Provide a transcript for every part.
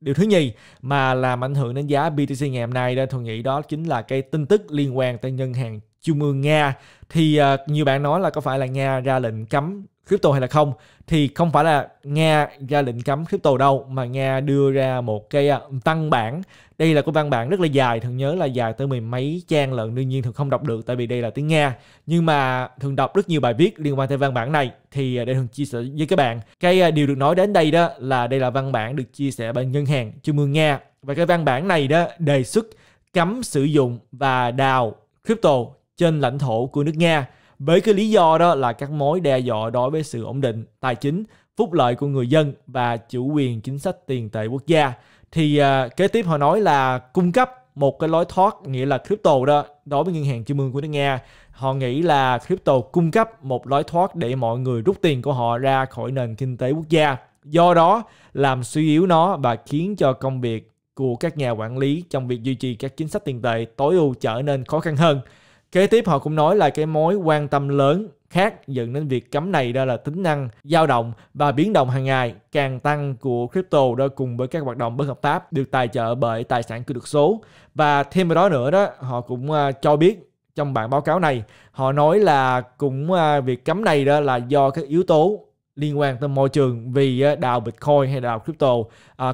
điều thứ nhì mà làm ảnh hưởng đến giá BTC ngày hôm nay đó, tôi nghĩ đó chính là cái tin tức liên quan tới ngân hàng trung ương Nga. Thì à, uh, nhiều bạn nói là có phải là Nga ra lệnh cấm crypto hay là không? Thì không phải là Nga ra lệnh cấm crypto đâu mà Nga đưa ra một cái à, văn bản. Đây là cái văn bản rất là dài thường nhớ là dài tới mười mấy trang lận đương nhiên thường không đọc được tại vì đây là tiếng Nga. Nhưng mà thường đọc rất nhiều bài viết liên quan tới văn bản này. Thì à, để thường chia sẻ với các bạn. Cái điều được nói đến đây đó là đây là văn bản được chia sẻ bởi ngân hàng trung ương Nga. Và cái văn bản này đó đề xuất cấm sử dụng và đào crypto trên lãnh thổ của nước Nga. Với cái lý do đó là các mối đe dọa đối với sự ổn định tài chính phúc lợi của người dân và chủ quyền chính sách tiền tệ quốc gia. Thì uh, kế tiếp họ nói là cung cấp một cái lối thoát nghĩa là crypto đó đối với ngân hàng trung ương của nước Nga. Họ nghĩ là crypto cung cấp một lối thoát để mọi người rút tiền của họ ra khỏi nền kinh tế quốc gia. Do đó làm suy yếu nó và khiến cho công việc của các nhà quản lý trong việc duy trì các chính sách tiền tệ tối ưu trở nên khó khăn hơn. Kế tiếp họ cũng nói là cái mối quan tâm lớn khác dẫn đến việc cấm này đó là tính năng dao động và biến động hàng ngày, càng tăng của crypto đó cùng với các hoạt động bất hợp pháp được tài trợ bởi tài sản kỹ thuật số. Và thêm vào đó nữa đó, họ cũng à, cho biết trong bản báo cáo này, họ nói là cũng à, việc cấm này đó là do các yếu tố liên quan tới môi trường vì à, đào bitcoin hay đào crypto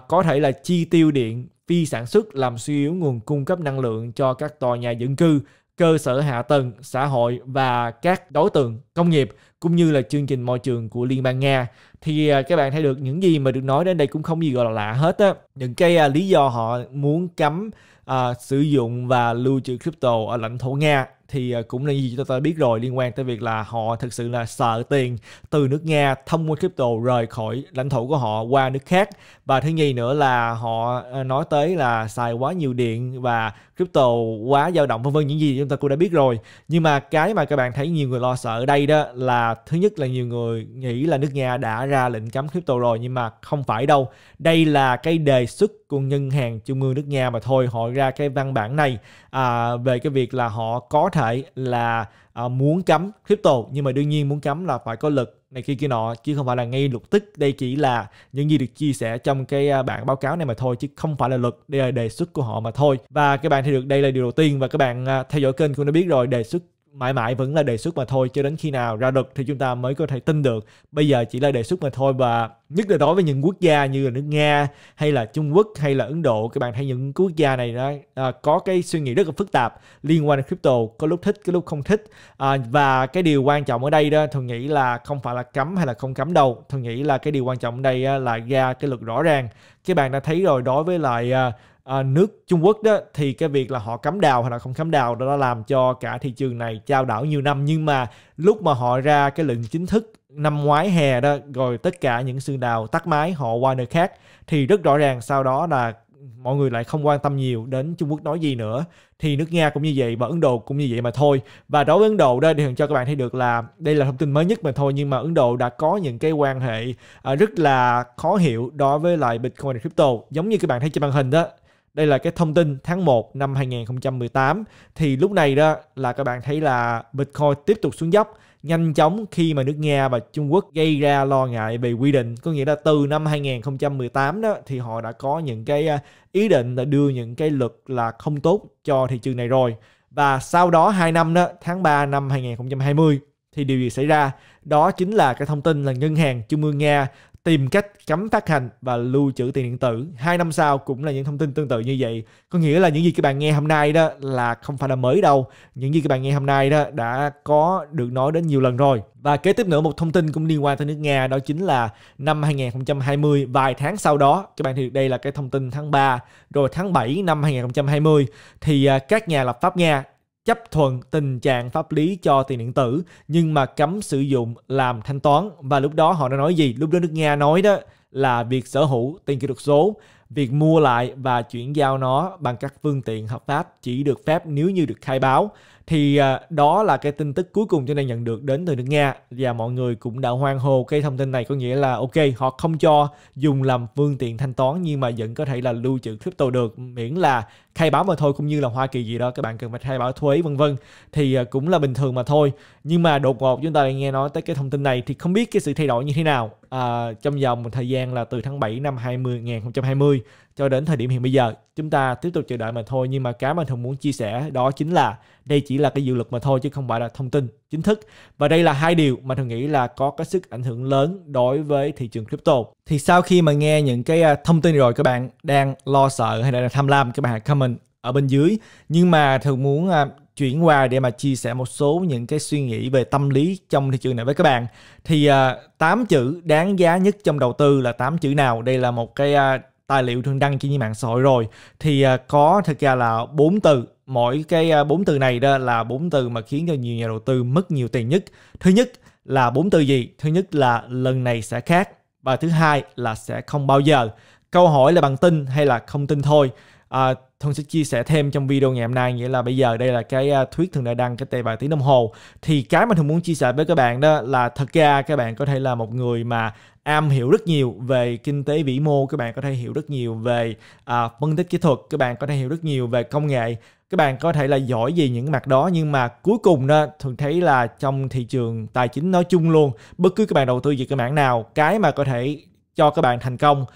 có thể là chi tiêu điện, phi sản xuất làm suy yếu nguồn cung cấp năng lượng cho các tòa nhà dân cư cơ sở hạ tầng, xã hội và các đối tượng công nghiệp cũng như là chương trình môi trường của Liên bang Nga. Thì à, các bạn thấy được những gì mà được nói đến đây cũng không gì gọi là lạ hết á. Những cái à, lý do họ muốn cấm uh, sử dụng và lưu trữ crypto ở lãnh thổ Nga thì à, cũng là gì chúng ta biết rồi liên quan tới việc là họ thực sự là sợ tiền từ nước Nga thông qua crypto rời khỏi lãnh thổ của họ qua nước khác. Và thứ nhì nữa là họ à, nói tới là xài quá nhiều điện và crypto quá dao động vân vân những gì chúng ta cũng đã biết rồi. Nhưng mà cái mà các bạn thấy nhiều người lo sợ ở đây đó là thứ nhất là nhiều người nghĩ là nước Nga đã ra lệnh cấm crypto rồi nhưng mà không phải đâu. Đây là cái đề xuất của ngân hàng trung ương nước Nga mà thôi họ ra cái văn bản này à, về cái việc là họ có thể là à, muốn cấm crypto nhưng mà đương nhiên muốn cấm là phải có lực này kia kia nọ chứ không phải là ngay lập tức. Đây chỉ là những gì được chia sẻ trong cái à, bản báo cáo này mà thôi chứ không phải là luật đây là đề xuất của họ mà thôi. Và các bạn thấy được đây là điều đầu tiên và các bạn à, theo dõi kênh cũng đã biết rồi đề xuất mãi mãi vẫn là đề xuất mà thôi cho đến khi nào ra được thì chúng ta mới có thể tin được. Bây giờ chỉ là đề xuất mà thôi và nhất là đối với những quốc gia như là nước nga hay là trung quốc hay là ấn độ các bạn thấy những quốc gia này đó à, có cái suy nghĩ rất là phức tạp liên quan đến crypto có lúc thích cái lúc không thích. À, và cái điều quan trọng ở đây đó thường nghĩ là không phải là cấm hay là không cấm đâu. Thường nghĩ là cái điều quan trọng ở đây là ra cái luật rõ ràng. Các bạn đã thấy rồi đối với lại uh, à, nước Trung Quốc đó thì cái việc là họ cấm đào hay là không cấm đào đó làm cho cả thị trường này trao đảo nhiều năm. Nhưng mà lúc mà họ ra cái lệnh chính thức năm ngoái hè đó rồi tất cả những sườn đào tắt máy họ qua nơi khác thì rất rõ ràng sau đó là mọi người lại không quan tâm nhiều đến Trung Quốc nói gì nữa. Thì nước Nga cũng như vậy và Ấn Độ cũng như vậy mà thôi. Và đối với Ấn Độ đây thì cho các bạn thấy được là đây là thông tin mới nhất mà thôi nhưng mà Ấn Độ đã có những cái quan hệ à, rất là khó hiểu đối với lại Bitcoin và crypto. Giống như các bạn thấy trên màn hình đó đây là cái thông tin tháng 1 năm 2018 thì lúc này đó là các bạn thấy là Bitcoin tiếp tục xuống dốc, nhanh chóng khi mà nước Nga và Trung Quốc gây ra lo ngại về quy định. Có nghĩa là từ năm 2018 đó thì họ đã có những cái à, ý định là đưa những cái luật là không tốt cho thị trường này rồi. Và sau đó 2 năm đó, tháng 3 năm 2020 thì điều gì xảy ra? Đó chính là cái thông tin là ngân hàng trung ương Nga tìm cách cấm phát hành và lưu trữ tiền điện tử. Hai năm sau cũng là những thông tin tương tự như vậy. Có nghĩa là những gì các bạn nghe hôm nay đó là không phải là mới đâu. Những gì các bạn nghe hôm nay đó đã có được nói đến nhiều lần rồi. Và kế tiếp nữa, một thông tin cũng liên quan tới nước Nga, đó chính là năm 2020 vài tháng sau đó, các bạn thì đây là cái thông tin tháng 3 rồi tháng 7 năm 2020 thì à, các nhà lập pháp Nga chấp thuận tình trạng pháp lý cho tiền điện tử, nhưng mà cấm sử dụng làm thanh toán. Và lúc đó họ đã nói gì? Lúc đó nước nga nói đó là việc sở hữu tiền kỹ thuật số, việc mua lại và chuyển giao nó bằng các phương tiện hợp pháp chỉ được phép nếu như được khai báo. Thì à, đó là cái tin tức cuối cùng cho nên nhận được đến từ nước Nga. Và mọi người cũng đã hoan hô cái thông tin này, có nghĩa là, ok, họ không cho dùng làm phương tiện thanh toán nhưng mà vẫn có thể là lưu trữ crypto được, miễn là khai báo mà thôi cũng như là Hoa Kỳ gì đó các bạn cần phải khai báo thuế vân vân. Thì à, cũng là bình thường mà thôi. Nhưng mà đột ngột chúng ta lại nghe nói tới cái thông tin này thì không biết cái sự thay đổi như thế nào. À, trong vòng một thời gian là từ tháng 7 năm 20 2020 cho đến thời điểm hiện bây giờ. Chúng ta tiếp tục chờ đợi mà thôi nhưng mà cái mà thường muốn chia sẻ đó chính là đây chỉ là cái dự luật mà thôi chứ không phải là thông tin chính thức. Và đây là hai điều mà thường nghĩ là có cái sức ảnh hưởng lớn đối với thị trường crypto. Thì sau khi mà nghe những cái à, thông tin rồi các bạn đang lo sợ hay là tham lam các bạn hãy comment ở bên dưới. Nhưng mà thường muốn à, chuyển qua để mà chia sẻ một số những cái suy nghĩ về tâm lý trong thị trường này với các bạn. Thì à, uh, 8 chữ đáng giá nhất trong đầu tư là 8 chữ nào? Đây là một cái uh, tài liệu thường đăng trên mạng xã hội rồi. Thì uh, có thực ra là bốn từ mỗi cái à, bốn từ này đó là bốn từ mà khiến cho nhiều nhà đầu tư mất nhiều tiền nhất. Thứ nhất là bốn từ gì? Thứ nhất là lần này sẽ khác và thứ hai là sẽ không bao giờ. Câu hỏi là bằng tin hay là không tin thôi? À, Thông sẽ chia sẻ thêm trong video ngày hôm nay nghĩa là bây giờ đây là cái uh, thuyết thường đã đăng cái tệ bài tiếng đồng hồ. Thì cái mà thường muốn chia sẻ với các bạn đó là thật ra các bạn có thể là một người mà am hiểu rất nhiều về kinh tế vĩ mô các bạn có thể hiểu rất nhiều về uh, phân tích kỹ thuật các bạn có thể hiểu rất nhiều về công nghệ các bạn có thể là giỏi gì những mặt đó nhưng mà cuối cùng đó thường thấy là trong thị trường tài chính nói chung luôn bất cứ các bạn đầu tư gì cái mảng nào cái mà có thể cho các bạn thành công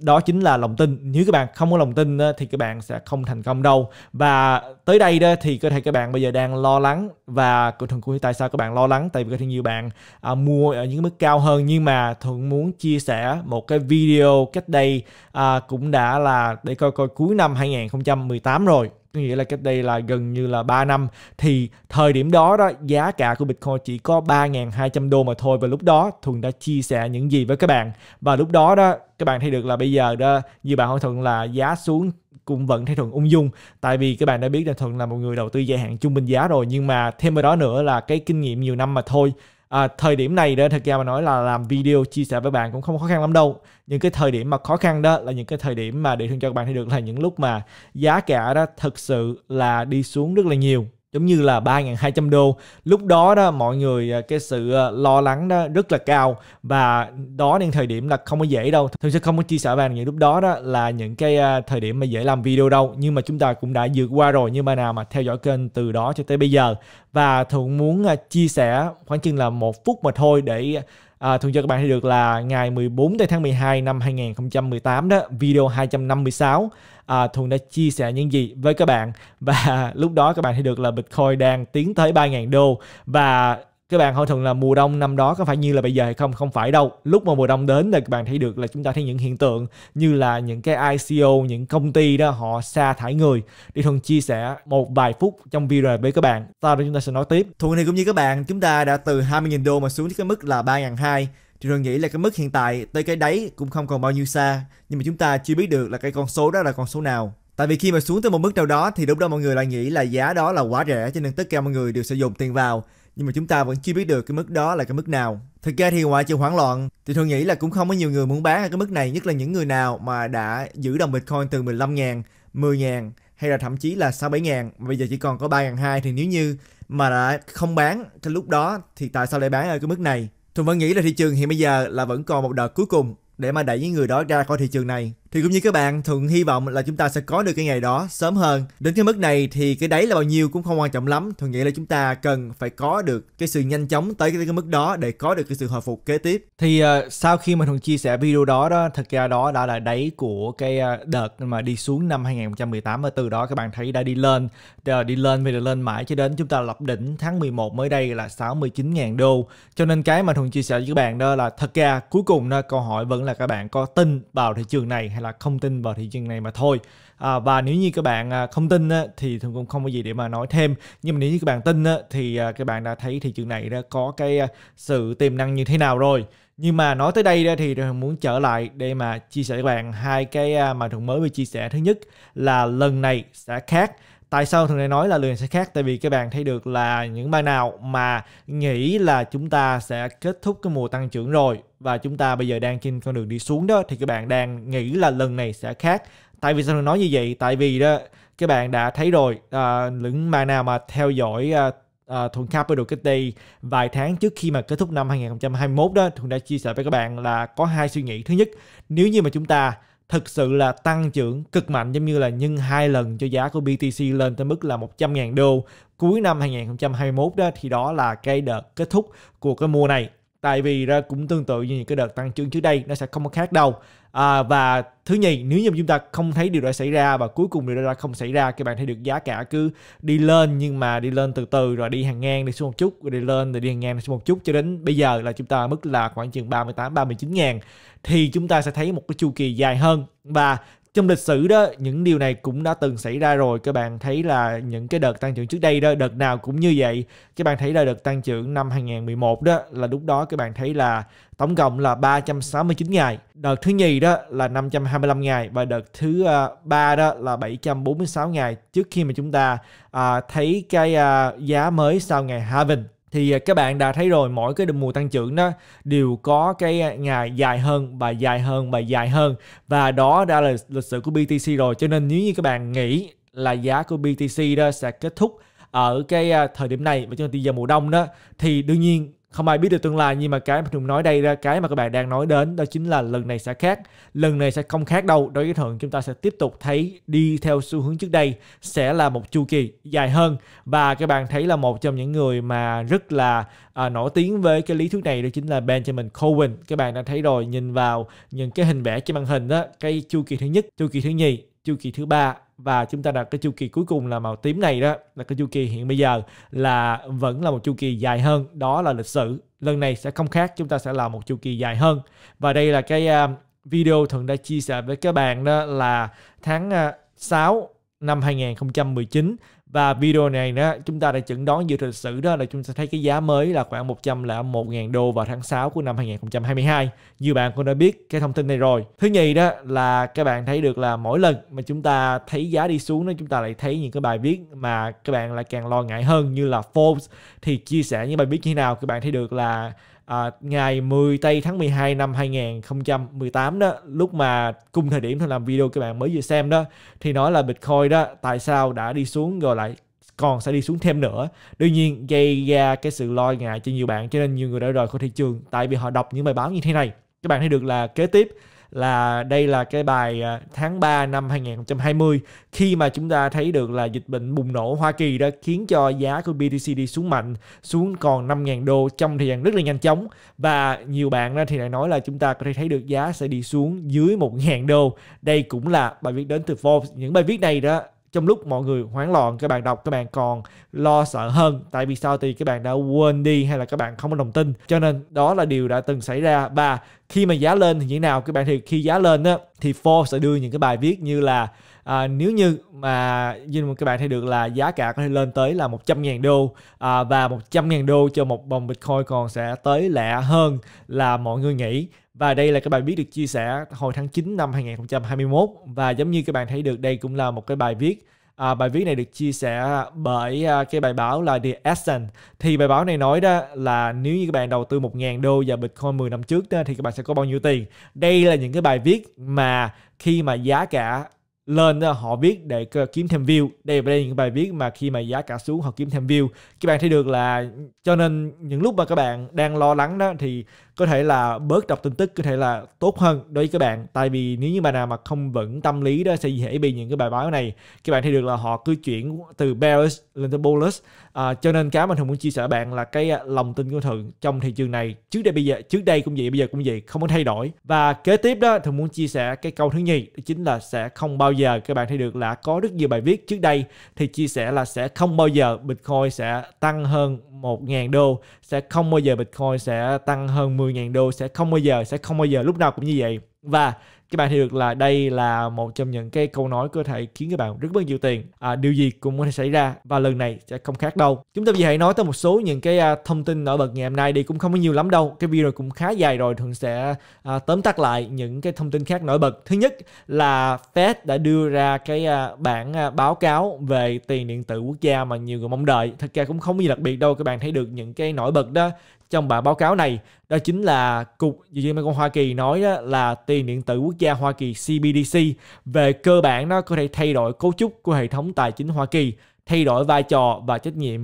đó chính là lòng tin. Nếu các bạn không có lòng tin thì các bạn sẽ không thành công đâu. Và tới đây đó thì có thể các bạn bây giờ đang lo lắng và thường cũng tại sao các bạn lo lắng? Tại vì có thể nhiều bạn à, mua ở những mức cao hơn nhưng mà thường muốn chia sẻ một cái video cách đây à, cũng đã là để coi coi cuối năm 2018 rồi nghĩa là cách đây là gần như là 3 năm. Thì thời điểm đó đó, giá cả của Bitcoin chỉ có 3.200 đô mà thôi. Và lúc đó, thuận đã chia sẻ những gì với các bạn. Và lúc đó đó, các bạn thấy được là bây giờ đó, như bạn hỏi Thuận là giá xuống cũng vẫn thấy Thuận ung dung. Tại vì các bạn đã biết là Thuận là một người đầu tư dài hạn trung bình giá rồi. Nhưng mà thêm vào đó nữa là cái kinh nghiệm nhiều năm mà thôi à, thời điểm này đó thật ra mà nói là làm video chia sẻ với bạn cũng không khó khăn lắm đâu. Những cái thời điểm mà khó khăn đó là những cái thời điểm mà để thương cho các bạn thấy được là những lúc mà giá cả đó thực sự là đi xuống rất là nhiều giống như là 3.200 đô. Lúc đó đó mọi người à, cái sự à, lo lắng đó rất là cao và đó đến thời điểm là không có dễ đâu. Thường sẽ không có chia sẻ bạn những lúc đó đó là những cái à, thời điểm mà dễ làm video đâu. Nhưng mà chúng ta cũng đã vượt qua rồi. Nhưng mà nào mà theo dõi kênh từ đó cho tới bây giờ và thường muốn à, chia sẻ khoảng chừng là một phút mà thôi để À, thường cho các bạn thấy được là ngày 14 tháng 12 năm 2018 đó, video 256 à, Thuần đã chia sẻ những gì với các bạn. Và lúc đó các bạn thấy được là Bitcoin đang tiến tới 3.000 đô. Và các bạn hỏi thường là mùa đông năm đó có phải như là bây giờ hay không? Không phải đâu. Lúc mà mùa đông đến thì các bạn thấy được là chúng ta thấy những hiện tượng như là những cái ICO những công ty đó họ sa thải người. Đi thường chia sẻ một vài phút trong video với các bạn. Sau đó chúng ta sẽ nói tiếp. Thuần thì cũng như các bạn, chúng ta đã từ 20.000 đô mà xuống đến cái mức là 3.200 thì tôi nghĩ là cái mức hiện tại tới cái đáy cũng không còn bao nhiêu xa. Nhưng mà chúng ta chưa biết được là cái con số đó là con số nào. Tại vì khi mà xuống tới một mức nào đó thì lúc đó mọi người lại nghĩ là giá đó là quá rẻ cho nên tất cả mọi người đều sẽ dùng tiền vào. Nhưng mà chúng ta vẫn chưa biết được cái mức đó là cái mức nào. Thực ra thì ngoại trừ hoảng loạn thì thường nghĩ là cũng không có nhiều người muốn bán ở cái mức này nhất là những người nào mà đã giữ đồng Bitcoin từ 15 ngàn, 10 ngàn hay là thậm chí là 6 7 ngàn bây giờ chỉ còn có 3 ngàn 2 thì nếu như mà đã không bán cái lúc đó thì tại sao lại bán ở cái mức này Tôi vẫn nghĩ là thị trường hiện bây giờ là vẫn còn một đợt cuối cùng để mà đẩy những người đó ra khỏi thị trường này. Thì cũng như các bạn, thường hy vọng là chúng ta sẽ có được cái ngày đó sớm hơn. Đến cái mức này thì cái đấy là bao nhiêu cũng không quan trọng lắm. thường nghĩ là chúng ta cần phải có được cái sự nhanh chóng tới cái, cái mức đó để có được cái sự hồi phục kế tiếp. Thì uh, sau khi mà thường chia sẻ video đó đó, thật ra đó đã là đáy của cái uh, đợt mà đi xuống năm 2018 và từ đó các bạn thấy đã đi lên, đã đi lên về lên mãi cho đến chúng ta lập đỉnh tháng 11 mới đây là 69.000 đô. Cho nên cái mà thường chia sẻ với các bạn đó là thật ra cuối cùng đó, câu hỏi vẫn là các bạn có tin vào thị trường này hay là không tin vào thị trường này mà thôi. À, và nếu như các bạn à, không tin á, thì thường cũng không có gì để mà nói thêm. Nhưng mà nếu như các bạn tin á, thì à, các bạn đã thấy thị trường này đã có cái à, sự tiềm năng như thế nào rồi. Nhưng mà nói tới đây thì thường muốn trở lại để mà chia sẻ với các bạn hai cái mà thường mới vừa chia sẻ. Thứ nhất là lần này sẽ khác tại sao thường này nói là lần sẽ khác? Tại vì các bạn thấy được là những bạn nào mà nghĩ là chúng ta sẽ kết thúc cái mùa tăng trưởng rồi và chúng ta bây giờ đang trên con đường đi xuống đó thì các bạn đang nghĩ là lần này sẽ khác. Tại vì sao thường nói như vậy? Tại vì đó các bạn đã thấy rồi à, những bạn nào mà theo dõi à, à, Thuận Capital cách đây vài tháng trước khi mà kết thúc năm 2021 đó Thuận đã chia sẻ với các bạn là có hai suy nghĩ. Thứ nhất nếu như mà chúng ta thực sự là tăng trưởng cực mạnh, giống như là nhân hai lần cho giá của BTC lên tới mức là 100.000 đô cuối năm 2021 đó. Thì đó là cái đợt kết thúc của cái mùa này tại vì ra cũng tương tự như những cái đợt tăng trưởng trước đây nó sẽ không có khác đâu. À, và thứ nhì nếu như chúng ta không thấy điều đó xảy ra và cuối cùng điều đó không xảy ra các bạn thấy được giá cả cứ đi lên nhưng mà đi lên từ từ rồi đi hàng ngang đi xuống một chút rồi đi lên rồi đi hàng ngang đi xuống một chút cho đến bây giờ là chúng ta mức là khoảng chừng 38 39 ngàn thì chúng ta sẽ thấy một cái chu kỳ dài hơn. Và trong lịch sử đó những điều này cũng đã từng xảy ra rồi. Các bạn thấy là những cái đợt tăng trưởng trước đây đó đợt nào cũng như vậy. Các bạn thấy là đợt tăng trưởng năm 2011 đó là lúc đó các bạn thấy là tổng cộng là 369 ngày. Đợt thứ nhì đó là 525 ngày và đợt thứ uh, ba đó là 746 ngày. Trước khi mà chúng ta uh, thấy cái uh, giá mới sau ngày halving thì à, các bạn đã thấy rồi, mỗi cái mùa tăng trưởng đó đều có cái à, ngày dài hơn và dài hơn và dài hơn. Và đó đã là lịch sử của BTC rồi, cho nên nếu như các bạn nghĩ là giá của BTC đó sẽ kết thúc ở cái à, thời điểm này và cho thời giờ mùa đông đó, thì đương nhiên không ai biết được tương lai nhưng mà cái mà Thuận nói đây ra cái mà các bạn đang nói đến đó chính là lần này sẽ khác. Lần này sẽ không khác đâu đối với thường chúng ta sẽ tiếp tục thấy đi theo xu hướng trước đây sẽ là một chu kỳ dài hơn. Và các bạn thấy là một trong những người mà rất là à, nổi tiếng với cái lý thuyết này đó chính là Benjamin Cohen các bạn đã thấy rồi nhìn vào những cái hình vẽ trên màn hình đó cái chu kỳ thứ nhất chu kỳ thứ nhì chu kỳ thứ ba và chúng ta đặt cái chu kỳ cuối cùng là màu tím này đó, là cái chu kỳ hiện bây giờ, là vẫn là một chu kỳ dài hơn, đó là lịch sử. Lần này sẽ không khác, chúng ta sẽ làm một chu kỳ dài hơn. Và đây là cái à, video thuận đã chia sẻ với các bạn đó là tháng à, 6 năm 2019 và video này đó, chúng ta đã chẩn đoán dựa lịch sử đó là chúng ta thấy cái giá mới là khoảng 101.000 đô vào tháng 6 của năm 2022. Như bạn cũng đã biết cái thông tin này rồi. Thứ nhì đó là các bạn thấy được là mỗi lần mà chúng ta thấy giá đi xuống đó, chúng ta lại thấy những cái bài viết mà các bạn lại càng lo ngại hơn như là Forbes thì chia sẻ những bài viết như thế nào các bạn thấy được là à, ngày 10 tây tháng 12 năm 2018 đó lúc mà cùng thời điểm tôi làm video các bạn mới vừa xem đó thì nói là Bitcoin đó tại sao đã đi xuống rồi lại còn sẽ đi xuống thêm nữa. Đương nhiên gây ra cái sự lo ngại cho nhiều bạn cho nên nhiều người đã rời khỏi thị trường tại vì họ đọc những bài báo như thế này. Các bạn thấy được là kế tiếp là đây là cái bài à, tháng 3 năm 2020 khi mà chúng ta thấy được là dịch bệnh bùng nổ Hoa Kỳ đã khiến cho giá của BTC đi xuống mạnh, xuống còn 5.000 đô trong thời gian rất là nhanh chóng. Và nhiều bạn đó thì lại nói là chúng ta có thể thấy được giá sẽ đi xuống dưới 1.000 đô. Đây cũng là bài viết đến từ Forbes. Những bài viết này đó trong lúc mọi người hoảng loạn các bạn đọc các bạn còn lo sợ hơn. Tại vì sao? Thì các bạn đã quên đi hay là các bạn không có đồng tin. Cho nên đó là điều đã từng xảy ra. Và khi mà giá lên thì như thế nào? Các bạn thì khi giá lên á thì Forbes sẽ đưa những cái bài viết như là à, nếu như mà như mà các bạn thấy được là giá cả có thể lên tới là 100.000 đô à, và 100.000 đô cho một đồng Bitcoin còn sẽ tới lẻ hơn là mọi người nghĩ và đây là cái bài viết được chia sẻ hồi tháng 9 năm 2021 và giống như các bạn thấy được đây cũng là một cái bài viết. À, bài viết này được chia sẻ bởi à, cái bài báo là The Essence. Thì bài báo này nói đó là nếu như các bạn đầu tư 1.000 đô vào Bitcoin 10 năm trước đó, thì các bạn sẽ có bao nhiêu tiền? Đây là những cái bài viết mà khi mà giá cả lên đó, họ viết để kiếm thêm view. Đây là những bài viết mà khi mà giá cả xuống họ kiếm thêm view. Các bạn thấy được là cho nên những lúc mà các bạn đang lo lắng đó thì có thể là bớt đọc tin tức có thể là tốt hơn đối với các bạn. Tại vì nếu như bạn nào mà không vững tâm lý đó sẽ dễ bị những cái bài báo này. Các bạn thấy được là họ cứ chuyển từ bearish lên tới bullish. À, cho nên cái mà thường muốn chia sẻ bạn là cái à, lòng tin của thường trong thị trường này trước đây bây giờ trước đây cũng vậy bây giờ cũng vậy không có thay đổi. Và kế tiếp đó thường muốn chia sẻ cái câu thứ nhì đó chính là sẽ không bao giờ các bạn thấy được là có rất nhiều bài viết trước đây thì chia sẻ là sẽ không bao giờ bitcoin sẽ tăng hơn 1.000 đô sẽ không bao giờ Bitcoin sẽ tăng hơn 10.000 đô, sẽ không bao giờ, sẽ không bao giờ, lúc nào cũng như vậy. Và các bạn thấy được là đây là một trong những cái câu nói có thể khiến các bạn rất bao nhiêu tiền. À, điều gì cũng có thể xảy ra và lần này sẽ không khác đâu. Chúng ta bây giờ hãy nói tới một số những cái uh, thông tin nổi bật ngày hôm nay đi cũng không có nhiều lắm đâu. Cái video cũng khá dài rồi thường sẽ uh, tóm tắt lại những cái thông tin khác nổi bật. Thứ nhất là Fed đã đưa ra cái uh, bản uh, báo cáo về tiền điện tử quốc gia mà nhiều người mong đợi. Thật ra cũng không có gì đặc biệt đâu các bạn thấy được những cái nổi bật đó trong bản báo cáo này, đó chính là cục dự trữ của Hoa Kỳ nói đó là tiền điện tử quốc gia Hoa Kỳ CBDC về cơ bản nó có thể thay đổi cấu trúc của hệ thống tài chính Hoa Kỳ, thay đổi vai trò và trách nhiệm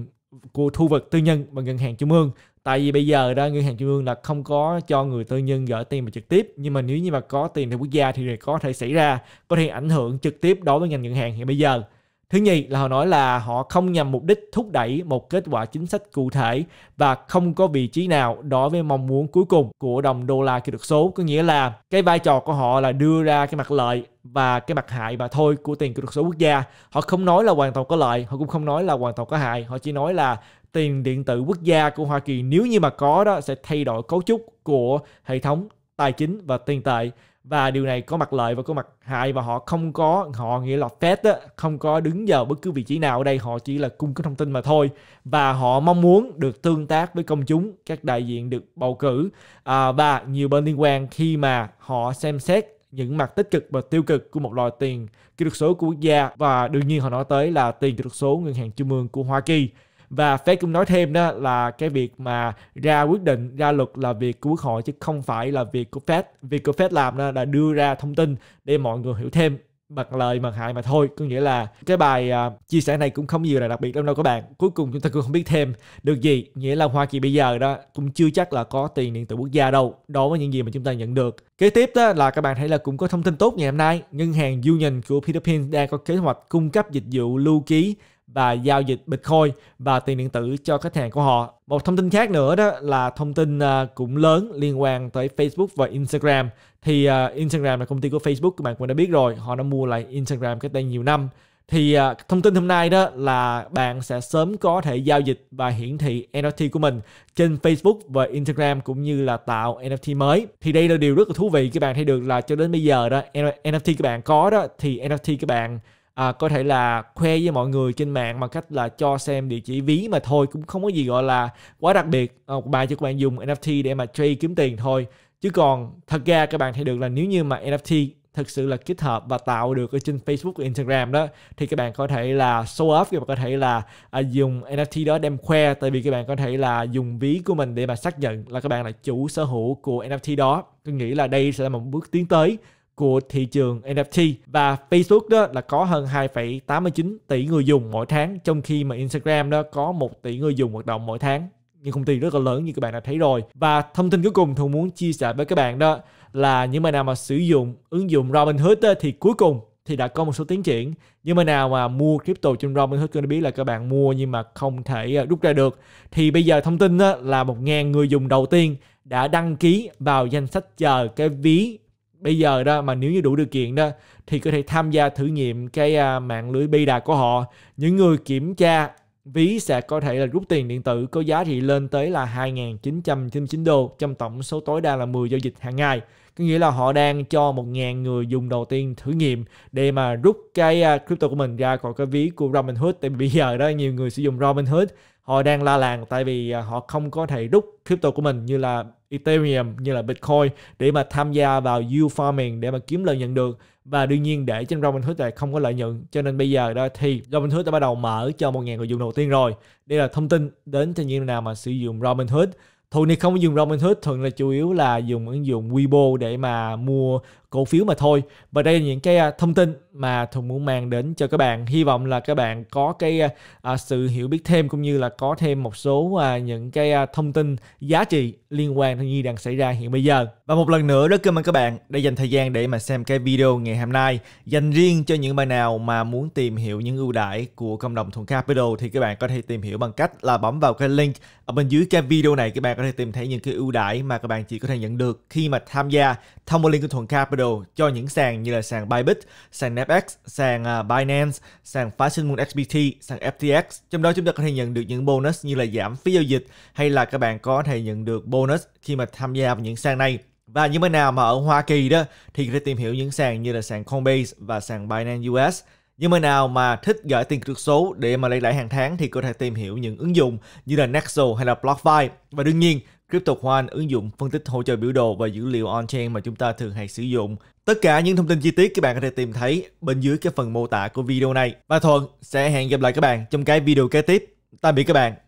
của thu vật tư nhân và ngân hàng trung ương. Tại vì bây giờ đó, ngân hàng trung ương là không có cho người tư nhân gửi tiền mà trực tiếp, nhưng mà nếu như mà có tiền từ quốc gia thì có thể xảy ra, có thể ảnh hưởng trực tiếp đối với ngành ngân hàng hiện bây giờ. Thứ nhì là họ nói là họ không nhằm mục đích thúc đẩy một kết quả chính sách cụ thể và không có vị trí nào đối với mong muốn cuối cùng của đồng đô la kỹ thuật số. Có nghĩa là cái vai trò của họ là đưa ra cái mặt lợi và cái mặt hại mà thôi của tiền kỹ thuật số quốc gia. Họ không nói là hoàn toàn có lợi, họ cũng không nói là hoàn toàn có hại. Họ chỉ nói là tiền điện tử quốc gia của Hoa Kỳ nếu như mà có đó sẽ thay đổi cấu trúc của hệ thống tài chính và tiền tệ và điều này có mặt lợi và có mặt hại và họ không có họ nghĩa là Fed á, không có đứng vào bất cứ vị trí nào ở đây họ chỉ là cung cấp thông tin mà thôi. Và họ mong muốn được tương tác với công chúng các đại diện được bầu cử. À, và nhiều bên liên quan khi mà họ xem xét những mặt tích cực và tiêu cực của một loại tiền kỹ thuật số của quốc gia. Và đương nhiên họ nói tới là tiền kỹ thuật số ngân hàng trung ương của Hoa Kỳ và Fed cũng nói thêm đó là cái việc mà ra quyết định ra luật là việc của quốc hội chứ không phải là việc của Fed. Việc của Fed làm đó là đưa ra thông tin để mọi người hiểu thêm mặt lời mặt hại mà thôi. Có nghĩa là cái bài uh, chia sẻ này cũng không gì là đặc biệt đâu đâu các bạn. Cuối cùng chúng ta cũng không biết thêm được gì. Nghĩa là hoa kỳ bây giờ đó cũng chưa chắc là có tiền điện tử quốc gia đâu đó với những gì mà chúng ta nhận được. Kế tiếp đó là các bạn thấy là cũng có thông tin tốt ngày hôm nay. Ngân hàng Union của Philippines đang có kế hoạch cung cấp dịch vụ lưu ký và giao dịch Bitcoin và tiền điện tử cho khách hàng của họ. Một thông tin khác nữa đó là thông tin à, cũng lớn liên quan tới Facebook và Instagram. Thì à, Instagram là công ty của Facebook các bạn cũng đã biết rồi, họ đã mua lại Instagram cách đây nhiều năm. Thì à, thông tin hôm nay đó là bạn sẽ sớm có thể giao dịch và hiển thị NFT của mình trên Facebook và Instagram cũng như là tạo NFT mới. Thì đây là điều rất là thú vị các bạn thấy được là cho đến bây giờ đó NFT các bạn có đó thì NFT các bạn à, có thể là khoe với mọi người trên mạng bằng cách là cho xem địa chỉ ví mà thôi cũng không có gì gọi là quá đặc biệt. À, bài cho các bạn dùng NFT để mà trade kiếm tiền thôi. Chứ còn thật ra các bạn thấy được là nếu như mà NFT thực sự là kết hợp và tạo được ở trên Facebook và Instagram đó thì các bạn có thể là show off các bạn có thể là à, dùng NFT đó đem khoe. Tại vì các bạn có thể là dùng ví của mình để mà xác nhận là các bạn là chủ sở hữu của NFT đó. Tôi nghĩ là đây sẽ là một bước tiến tới của thị trường NFT và Facebook đó là có hơn 2,89 tỷ người dùng mỗi tháng trong khi mà Instagram đó có 1 tỷ người dùng hoạt động mỗi tháng. Những công ty rất là lớn như các bạn đã thấy rồi. Và thông tin cuối cùng tôi muốn chia sẻ với các bạn đó là những bạn nào mà sử dụng ứng dụng Robinhood đó, thì cuối cùng thì đã có một số tiến triển. Nhưng mà nào mà mua crypto trên Robinhood tôi biết là các bạn mua nhưng mà không thể à, rút ra được. Thì bây giờ thông tin đó là một ngàn người dùng đầu tiên đã đăng ký vào danh sách chờ cái ví bây giờ đó mà nếu như đủ điều kiện đó thì có thể tham gia thử nghiệm cái uh, mạng lưới bi của họ. Những người kiểm tra ví sẽ có thể là rút tiền điện tử có giá trị lên tới là 2.999 đô trong tổng số tối đa là 10 giao dịch hàng ngày. Có nghĩa là họ đang cho 1.000 người dùng đầu tiên thử nghiệm để mà rút cái uh, crypto của mình ra. Khỏi cái ví của Robinhood tại vì bây giờ đó nhiều người sử dụng Robinhood họ đang la làng tại vì uh, họ không có thể rút crypto của mình như là Ethereum như là Bitcoin để mà tham gia vào yield farming để mà kiếm lợi nhuận được. Và đương nhiên để trên Robinhood lại không có lợi nhuận. Cho nên bây giờ đó thì Robinhood đã bắt đầu mở cho 1.000 người dùng đầu tiên rồi. Đây là thông tin đến cho những nào mà sử dụng Robinhood. Thường thì không dùng Robinhood, thường là chủ yếu là dùng ứng dụng Weibo để mà mua cổ phiếu mà thôi. Và đây là những cái à, thông tin mà Thuận muốn mang đến cho các bạn. Hy vọng là các bạn có cái à, à, sự hiểu biết thêm cũng như là có thêm một số à, những cái à, thông tin giá trị liên quan đến như đang xảy ra hiện bây giờ. Và một lần nữa rất cảm ơn các bạn đã dành thời gian để mà xem cái video ngày hôm nay. Dành riêng cho những bạn nào mà muốn tìm hiểu những ưu đãi của cộng đồng Thuận Capital thì các bạn có thể tìm hiểu bằng cách là bấm vào cái link ở bên dưới cái video này. Các bạn có thể tìm thấy những cái ưu đãi mà các bạn chỉ có thể nhận được khi mà tham gia thông qua link của Thuận Capital. Capital cho những sàn như là sàn Bybit, sàn NFX, sàn à, Binance, sàn Fashion Moon XBT, sàn FTX. Trong đó chúng ta có thể nhận được những bonus như là giảm phí giao dịch hay là các bạn có thể nhận được bonus khi mà tham gia vào những sàn này. Và những bên nào mà ở Hoa Kỳ đó thì có thể tìm hiểu những sàn như là sàn Coinbase và sàn Binance US. Nhưng mà nào mà thích gửi tiền kỹ thuật số để mà lấy lãi hàng tháng thì có thể tìm hiểu những ứng dụng như là Nexo hay là BlockFi. Và đương nhiên, Crypto ứng dụng phân tích hỗ trợ biểu đồ và dữ liệu on-chain mà chúng ta thường hay sử dụng. Tất cả những thông tin chi tiết các bạn có thể tìm thấy bên dưới cái phần mô tả của video này. Và Thuận sẽ hẹn gặp lại các bạn trong cái video kế tiếp. Tạm biệt các bạn.